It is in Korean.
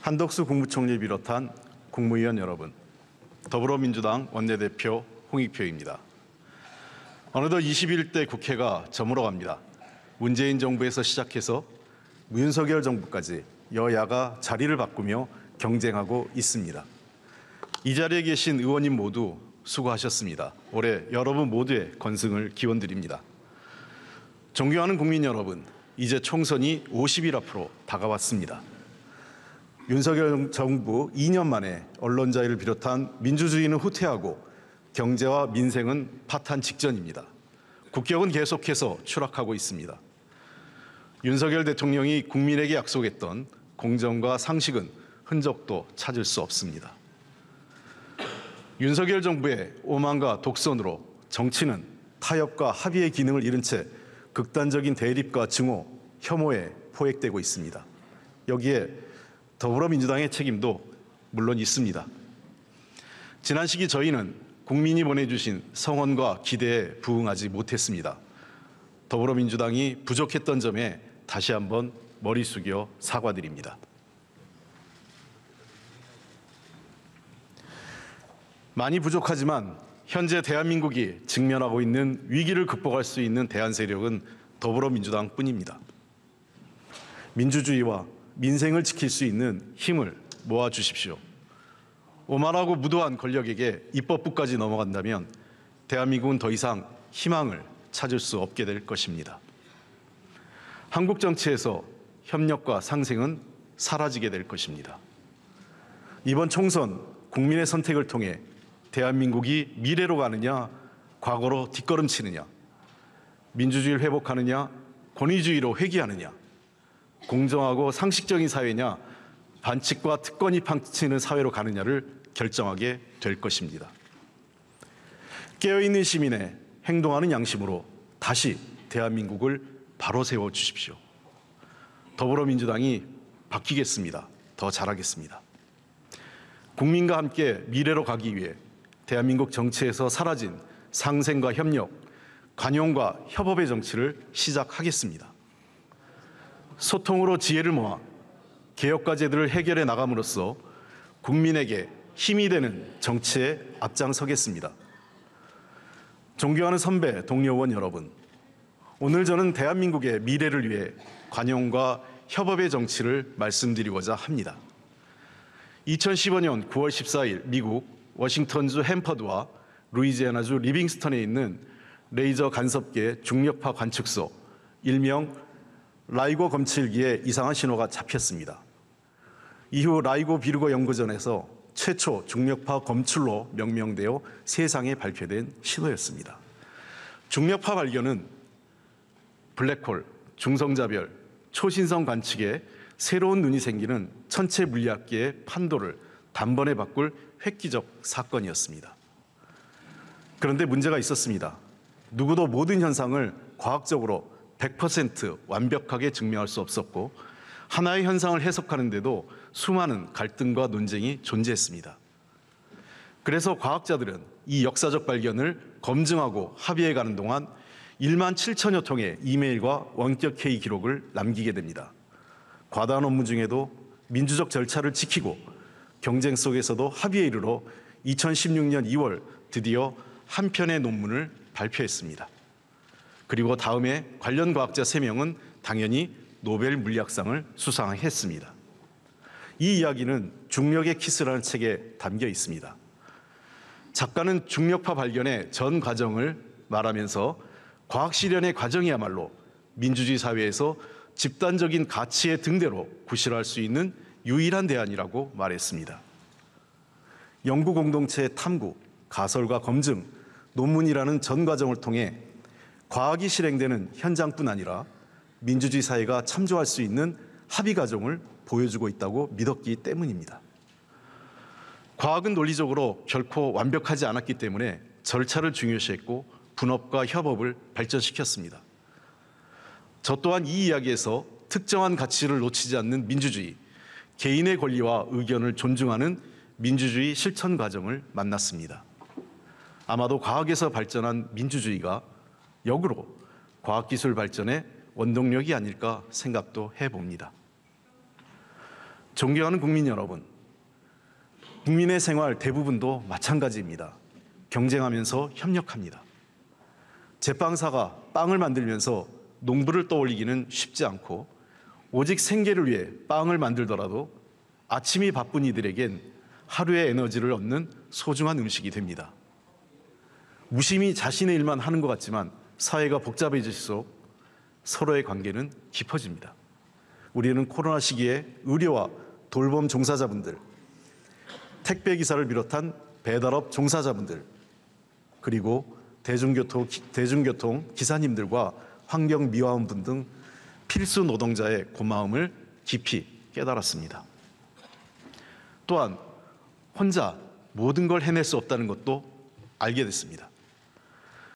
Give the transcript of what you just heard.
한덕수 국무총리 비롯한 국무위원 여러분, 더불어민주당 원내대표 홍익표입니다. 어느덧 21대 국회가 저물어갑니다. 문재인 정부에서 시작해서 윤석열 정부까지 여야가 자리를 바꾸며 경쟁하고 있습니다. 이 자리에 계신 의원님 모두 수고하셨습니다. 올해 여러분 모두의 건승을 기원드립니다. 존경하는 국민 여러분, 이제 총선이 50일 앞으로 다가왔습니다. 윤석열 정부 2년 만에 언론 자유를 비롯한 민주주의는 후퇴하고 경제와 민생은 파탄 직전입니다. 국격은 계속해서 추락하고 있습니다. 윤석열 대통령이 국민에게 약속했던 공정과 상식은 흔적도 찾을 수 없습니다. 윤석열 정부의 오만과 독선으로 정치는 타협과 합의의 기능을 잃은 채 극단적인 대립과 증오, 혐오에 포획되고 있습니다. 여기에 더불어민주당의 책임도 물론 있습니다. 지난 시기 저희는 국민이 보내주신 성원과 기대에 부응하지 못했습니다. 더불어민주당이 부족했던 점에 다시 한번 머리 숙여 사과드립니다. 많이 부족하지만 현재 대한민국이 직면하고 있는 위기를 극복할 수 있는 대안 세력은 더불어민주당 뿐입니다. 민주주의와 민생을 지킬 수 있는 힘을 모아 주십시오. 오만하고 무도한 권력에게 입법부까지 넘어간다면 대한민국은 더 이상 희망을 찾을 수 없게 될 것입니다. 한국 정치에서 협력과 상생은 사라지게 될 것입니다. 이번 총선 국민의 선택을 통해 대한민국이 미래로 가느냐, 과거로 뒷걸음치느냐, 민주주의를 회복하느냐, 권위주의로 회귀하느냐, 공정하고 상식적인 사회냐, 반칙과 특권이 팡치는 사회로 가느냐를 결정하게 될 것입니다. 깨어있는 시민의 행동하는 양심으로 다시 대한민국을 바로 세워 주십시오. 더불어민주당이 바뀌겠습니다. 더 잘하겠습니다. 국민과 함께 미래로 가기 위해 대한민국 정치에서 사라진 상생과 협력, 관용과 협업의 정치를 시작하겠습니다. 소통으로 지혜를 모아 개혁 과제들을 해결해 나감으로써 국민에게 힘이 되는 정치에 앞장서겠습니다. 존경하는 선배, 동료 의원 여러분, 오늘 저는 대한민국의 미래를 위해 관용과 협업의 정치를 말씀드리고자 합니다. 2015년 9월 14일 미국 워싱턴주 햄퍼드와 루이지애나주 리빙스턴에 있는 레이저 간섭계 중력파 관측소 일명 라이고 검출기에 이상한 신호가 잡혔습니다. 이후 라이고 비르고 연구전에서 최초 중력파 검출로 명명되어 세상에 발표된 신호였습니다. 중력파 발견은 블랙홀, 중성자별, 초신성 관측에 새로운 눈이 생기는 천체 물리학계의 판도를 단번에 바꿀 획기적 사건이었습니다. 그런데 문제가 있었습니다. 누구도 모든 현상을 과학적으로 100% 완벽하게 증명할 수 없었고 하나의 현상을 해석하는데도 수많은 갈등과 논쟁이 존재했습니다. 그래서 과학자들은 이 역사적 발견을 검증하고 합의해 가는 동안 1만 7천여 통의 이메일과 원격 회의 기록을 남기게 됩니다. 과다한 업무 중에도 민주적 절차를 지키고 경쟁 속에서도 합의에 이르러 2016년 2월 드디어 한 편의 논문을 발표했습니다. 그리고 다음에 관련 과학자 3명은 당연히 노벨 물리학상을 수상했습니다. 이 이야기는 중력의 키스라는 책에 담겨 있습니다. 작가는 중력파 발견의 전 과정을 말하면서 과학 실현의 과정이야말로 민주주의 사회에서 집단적인 가치의 등대로 구실할 수 있는 유일한 대안이라고 말했습니다. 연구 공동체의 탐구, 가설과 검증, 논문이라는 전 과정을 통해 과학이 실행되는 현장뿐 아니라 민주주의 사회가 참조할 수 있는 합의 과정을 보여주고 있다고 믿었기 때문입니다. 과학은 논리적으로 결코 완벽하지 않았기 때문에 절차를 중요시했고 분업과 협업을 발전시켰습니다. 저 또한 이 이야기에서 특정한 가치를 놓치지 않는 민주주의, 개인의 권리와 의견을 존중하는 민주주의 실천 과정을 만났습니다. 아마도 과학에서 발전한 민주주의가 역으로 과학기술 발전의 원동력이 아닐까 생각도 해봅니다. 존경하는 국민 여러분, 국민의 생활 대부분도 마찬가지입니다. 경쟁하면서 협력합니다. 제빵사가 빵을 만들면서 농부를 떠올리기는 쉽지 않고 오직 생계를 위해 빵을 만들더라도 아침이 바쁜 이들에겐 하루의 에너지를 얻는 소중한 음식이 됩니다. 무심히 자신의 일만 하는 것 같지만 사회가 복잡해질수록 서로의 관계는 깊어집니다. 우리는 코로나 시기에 의료와 돌봄 종사자분들, 택배 기사를 비롯한 배달업 종사자분들, 그리고 대중교통, 대중교통 기사님들과 환경 미화원분 등 필수 노동자의 고마움을 깊이 깨달았습니다. 또한 혼자 모든 걸 해낼 수 없다는 것도 알게 됐습니다.